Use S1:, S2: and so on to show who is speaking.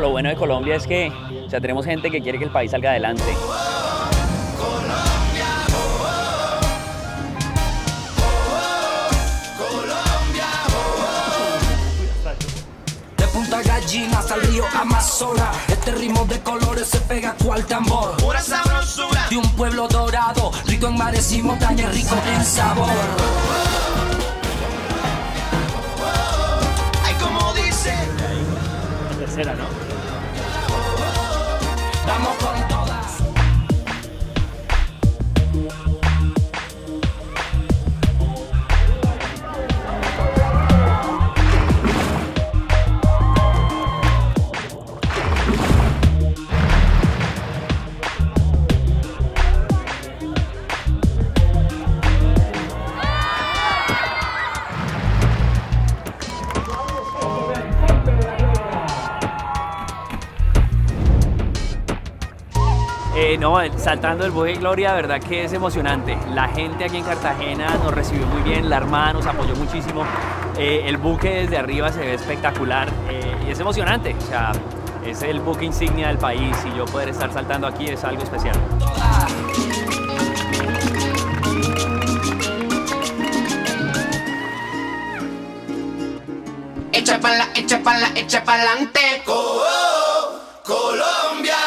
S1: lo bueno de Colombia es que ya tenemos gente que quiere que el país salga adelante.
S2: De Punta Gallina hasta el río Amazonas, este ritmo de colores se pega cual tambor.
S3: Pura sabrosura.
S2: De un pueblo dorado, rico en mares y montañas, rico en sabor.
S1: Tercera, ¿no?
S2: Vamos
S1: Eh, no, saltando el Buque de Gloria, verdad que es emocionante. La gente aquí en Cartagena nos recibió muy bien, la Armada nos apoyó muchísimo. Eh, el buque desde arriba se ve espectacular eh, y es emocionante. O sea, es el buque insignia del país y yo poder estar saltando aquí es algo especial.
S3: Echa pa'la, echa pa'la, echa pa'lante. Oh, oh, Colombia.